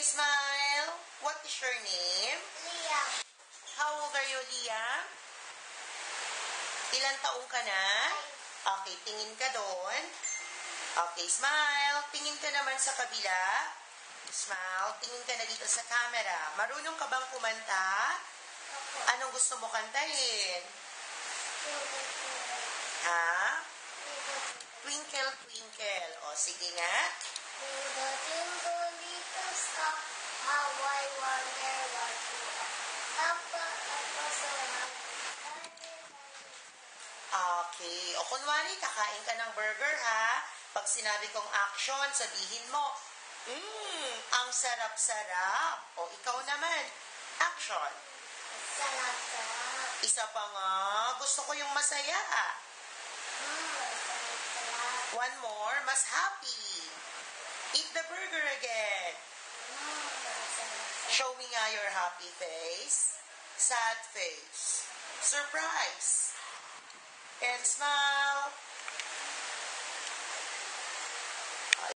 Smile. What is your name? Liam. How old are you, Liam? Ilan taong ka na? Okay, tingin ka doon. Okay, smile. Tingin ka naman sa kabila. Smile. Tingin ka na dito sa camera. Marunong ka bang kumanta? Anong gusto mo kantahin? Twinkle, twinkle. Ha? Twinkle, Twinkle, twinkle. O, sige nga. twinkle, twinkle, little star, how I wonder what you are. Up, up, so high. Okay. O kunwari, kakain ka ng burger, ha? Pag sinabi kong action, sabihin mo, Mmm, ang sarap-sarap. O ikaw naman, action. Sarap, sarap. Isa pa nga, gusto ko yung masaya. Mm, sarap. One more, mas happy. Eat the burger again. Mm, sarap. Show me nga your happy face. Sad face. Surprise. And smile.